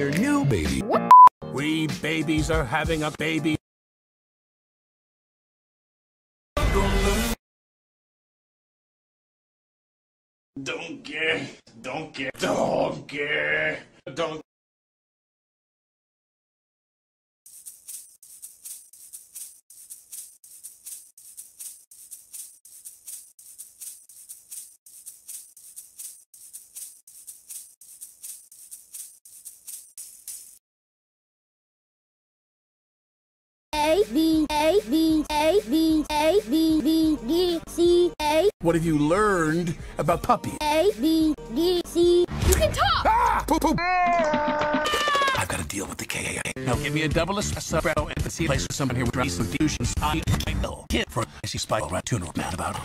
your new baby. We babies are having a baby. Donkey, donkey, donkey, donkey. A B A B A B A B B D C A What have you learned about puppies? A B D C. You can talk! Ah! Poop, poop. I've got to deal with the KAA. Now give me a double espresso and see place for someone here with some fusions. I will. Kid for I see spike right tuner mad about.